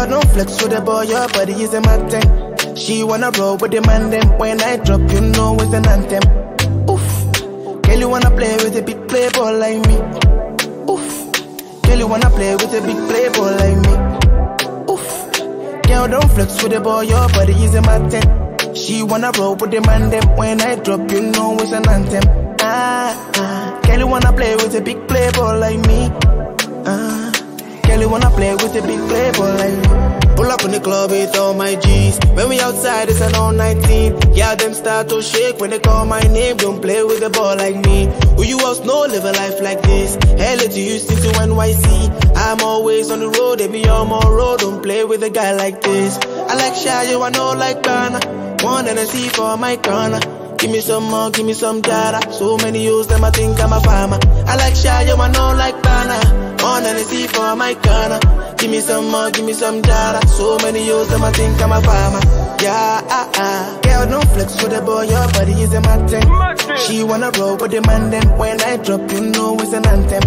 Girl, don't flex with the boy, your body is a thing. She wanna roll with the man, then when I drop, you know it's an anthem. Oof. Girl, you wanna play with a big playboy like me. Oof. Girl, you wanna play with a big playboy like me. Oof. Girl, don't flex with the boy, your body is a thing. She wanna roll with the man, then when I drop, you know it's an anthem. Ah, ah. Girl, you wanna play with a big playboy like me. Girl, wanna play with a big playboy. Pull up in the club with all my G's. When we outside, it's an all 19. Yeah, them start to shake when they call my name. Don't play with the ball like me. Who you else know live a life like this? LA to Houston to NYC. I'm always on the road, they be on my road. Don't play with a guy like this. I like shayo I know like gbana. One and a for my gunna. Give me some more, give me some jara. So many use them, I think I'm a farmer. I like shayo I know like gbana. On and see for my gunna. Give me some more, give me some jara. So many use them, I think I'm a farmer. Yeah, ah, ah. Girl, don't flex with the boy, your body is a thing. She wanna roll with the man, then when I drop, you know it's an anthem.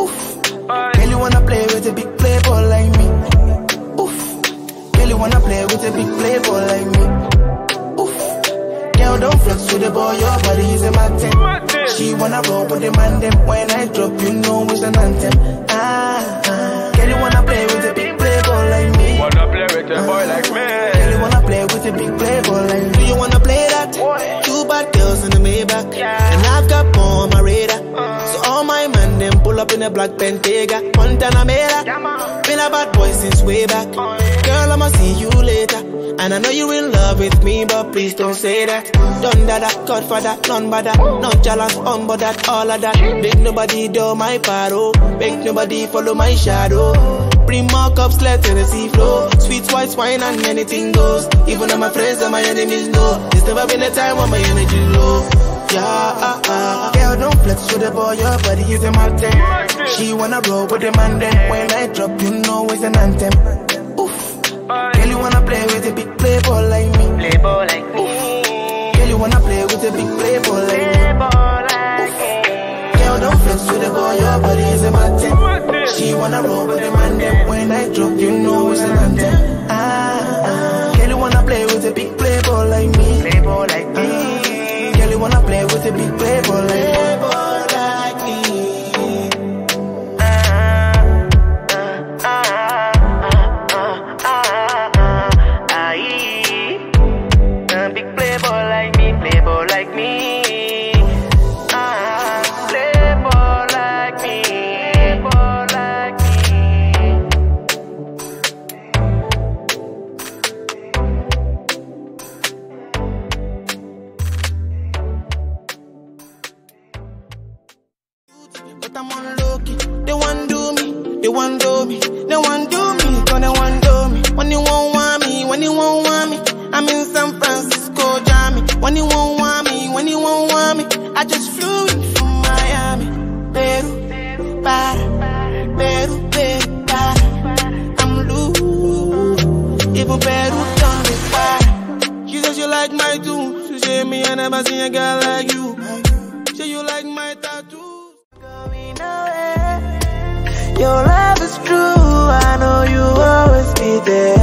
Oof. Girl, you wanna play with a big playboy like me. She roll with the man, then when I drop, you know it's an anthem. Ah, ah. Girl, you wanna play with a big playboy like me. Wanna play with a boy like me? Girl, you wanna play with a big playboy like me. Do you wanna play that? Two bad girls in the Maybach. And I've got more on my radar. So all my man, them pull up in a black Bentayga. Montana Mera. Been a bad boy since way back. Girl, I'ma see you later. And I know you're in love with me, but please don't say that. Done that, Godfather, none but that. No jealous, on but that, all of that. Big nobody do my paro. Make nobody follow my shadow. Bring more cups, let Hennessy flow. Sweet white wine and anything goes. Even on my friends and my enemies know. There's never been a time when my energy low. Yeah, ah, ah. Girl, don't flex with the boy, your body is a thing. She wanna roll with the man, then when I drop, you know it's an anthem. A big like me. Playboy like me. Girl, you wanna play with a big playboy like me. Playboy like me. Girl, don't flex with the boy, your body is a thing. She wanna roll with the man, then when I drop, you know it's an like me. Ah, like me, like me. I'm. They do me, they do me, they do me, want do me. When you want me, when you want me, I'm in I just flew in from Miami. Peru, para, Peru, Peru, para. I'm loose, even Peru done me para. She said she like my tunes, she said me I never seen a girl like you. Say you like my tattoos. Going away. Your love is true, I know you always be there.